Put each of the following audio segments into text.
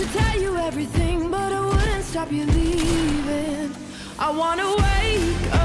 to tell you everything, but I wouldn't stop you leaving. I wanna wake up.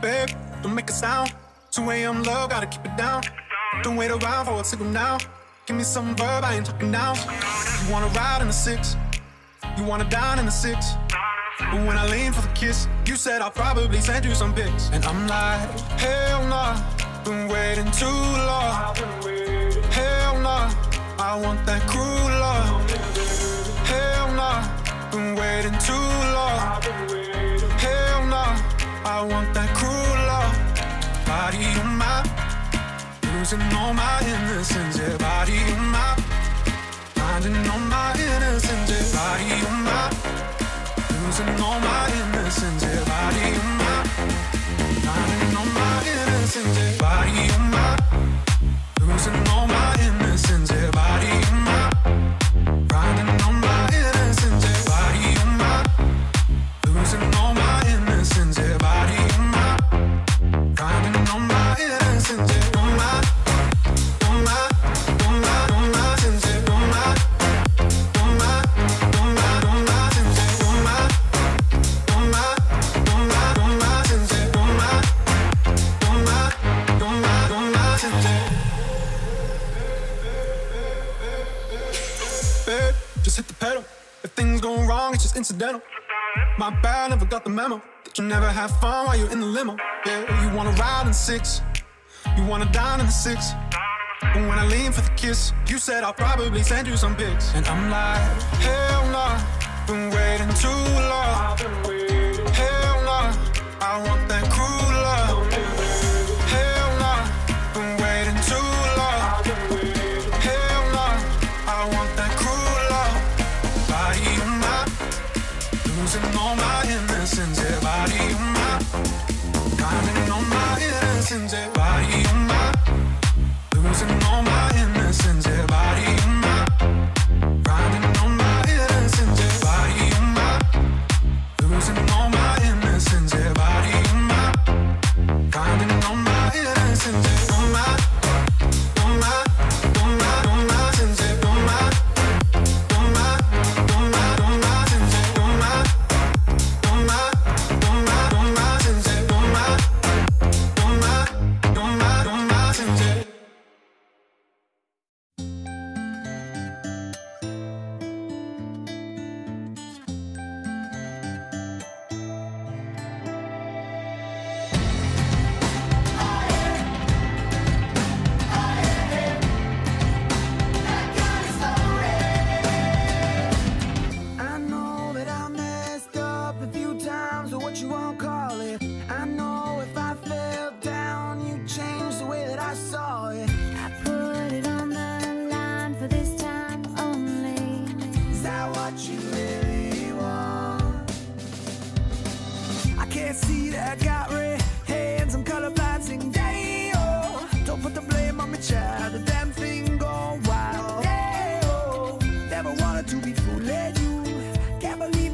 babe, don't make a sound. 2 a.m. love, gotta keep it down. Don't wait around for a signal now. Give me some verb, I ain't talking now. You wanna ride in the six. You wanna dine in the six. But when I lean for the kiss You said I'll probably send you some pics. And I'm like, hell nah. Been waiting too long. Hell nah. I want that cruel love. Hell nah. Been waiting too long. I want that cruel love. Body on my, losing all my innocence. Yeah, body on my, finding all my innocence. Yeah, body on my, losing all my innocence. Yeah, body on my, finding all my innocence. Yeah, body on my. accidental. My bad, never got the memo. That you never have fun while you're in the limo. Yeah, you wanna ride in six. You wanna dine in the six. But when I lean for the kiss, you said I'll probably send you some pics. And I'm like, hell no, nah, been waiting too long. Hell no, nah, I want that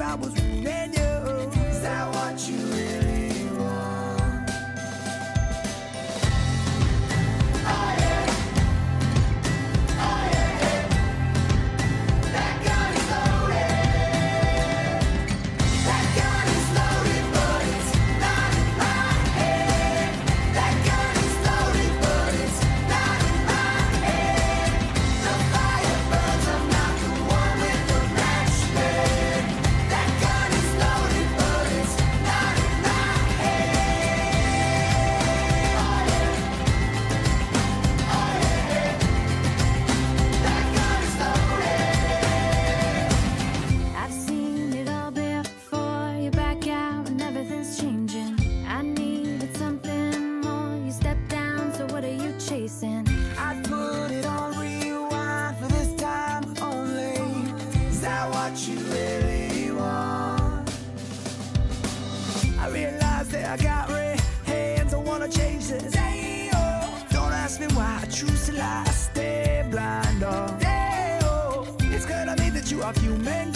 I was truth till I stay blind. Oh, yeah, oh, it's gonna mean that you are human.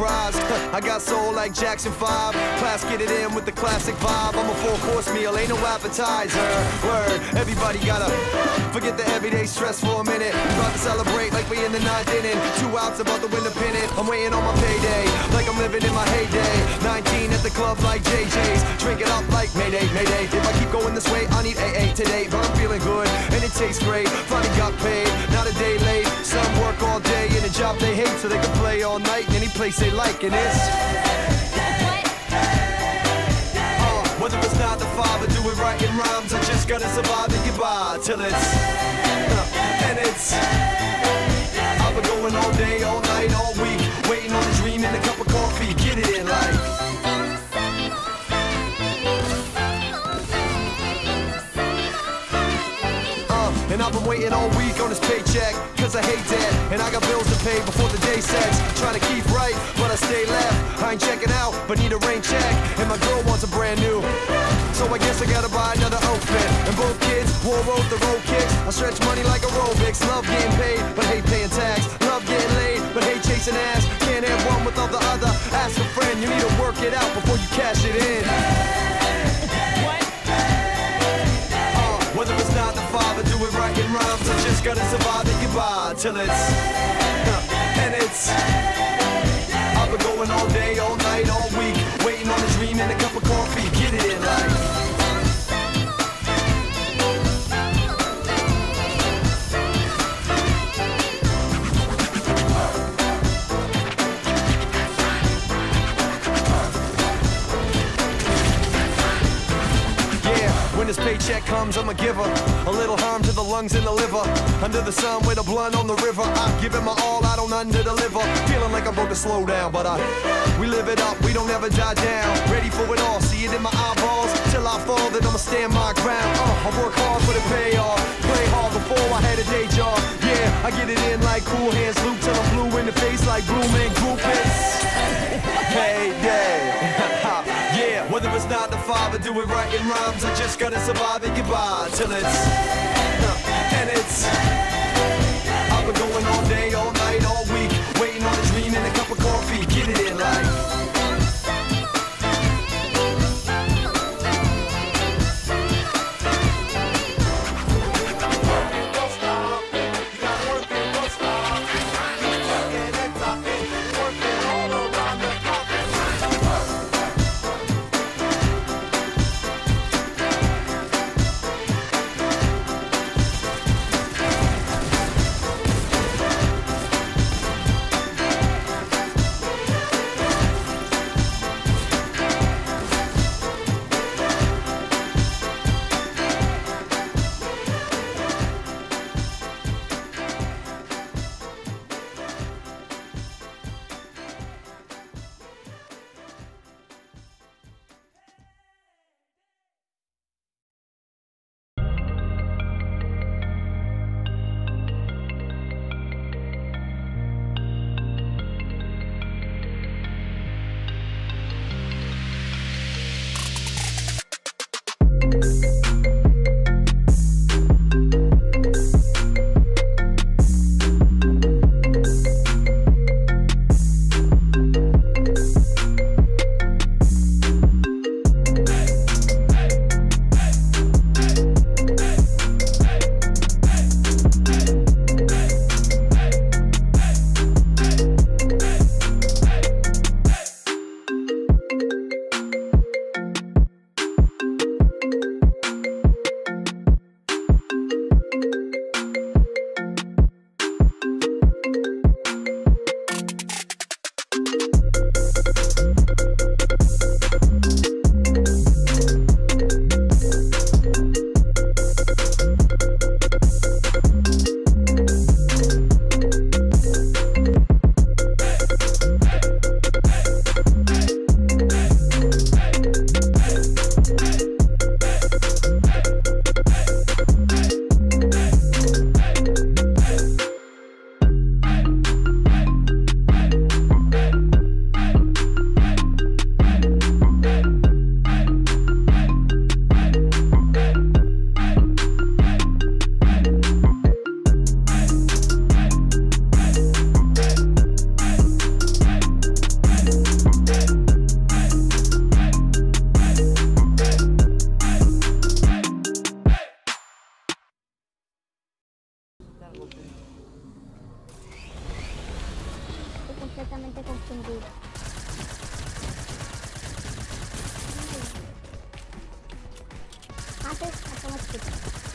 surprised. I got soul like Jackson 5. Class, get it in with the classic vibe. I'm a full course meal, ain't no appetizer. Word, everybody gotta forget the everyday stress for a minute. Try to celebrate like we in the ninth inning. Two outs about to win the pennant. I'm waiting on my payday, like I'm living in my heyday. 19 at the club like JJ's. Drink it up like Mayday, Mayday. If I keep going this way, I need AA today. But I'm feeling good, and it tastes great. Finally got paid, not a day late. Some work all day in a job they hate, so they can play all night in any place they like. And it's uh, whether it's not the five or do it rhymes, I just gotta survive and get by till it's uh, and it's. I've been going all day, all night, all week, waiting on a dream and a cup of coffee. Get it in, like. And I've been waiting all week on this paycheck, cause I hate that. And I got bills to pay before the day sets. Trying to keep right, but I stay left. I ain't checking out, but need a rain check. And my girl wants a brand new. So I guess I gotta buy another outfit. And both kids wore road the road kicks. I stretch money like aerobics. Love getting paid, but hate paying tax. Love getting laid, but hate chasing ass. Can't have one without the other. Ask a friend, you need to work it out before you cash it in. Just gotta survive get by till it's and it's. I've been going all day, all night, all week, waiting on a dream and a cup of coffee. Paycheck comes, I'm a giver. A little harm to the lungs and the liver. Under the sun with a blunt on the river. I give it my all, I don't under deliver. Feeling like I'm about to slow down, but I we live it up, we don't ever die down. Ready for it all, see it in my eyeballs. Till I fall, then I'ma stand my ground. Uh, I work hard for the payoff. Play hard before I had a day job. Yeah, I get it in like cool hands, loop till I'm blue in the face like blue man groupies. Payday. Whether it's not the or do it right in rhymes, I just gotta survive and get by till it's uh, and it's. I've been going all day, all night, all week, waiting on a dream and a cup of coffee. Get it in, like. と頭つけて。